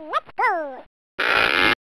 Let's go!